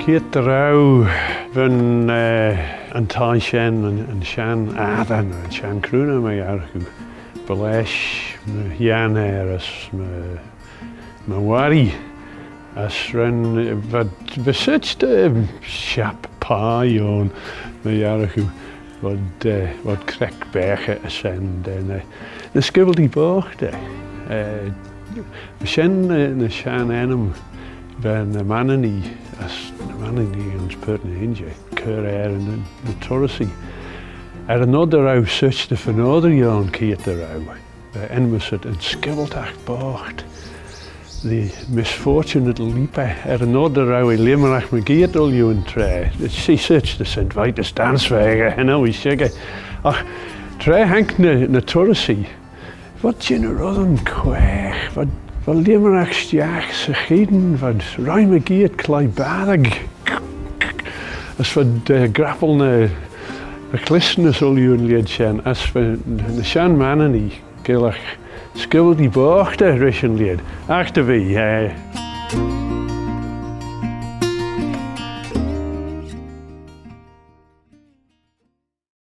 Ciet raw fy'n yn tai sien, yn sien adden, yn sien crwna mae archw. Byleis, mae hian eras, mae wari. As rhan, fy sut dy siap pai o'n mae archw. Fod, fod crec bech y sen dyn. Nysgyfl di boch de. Mae sien yn y sian enam. Ben y man yn ni, y man yn ni yn spyrt yn hyn je, cyr er yn y torasi. Er yn nod yr aw sych dy ffynodd yr iawn cyd yr aw, enwys yn sgyblt ach bocht. the misfortunate leaper er nod yr awi limerach mae gyd ol yw yn tre. Si search the sent fai dy stansfeg a e, hynna wy siag. Ach, tre hanc na, na torasi. Fod ti'n yr oedden cwech, fod Wel, dim yn ac stiach sy'ch hyn, fad rai mae gyd clai barag. As fad uh, grapple na y clisnus ol yw'n liad sian, as fad na sian man yn i, gael ach sgybl di boch da rysyn liad. Ach da fi, he.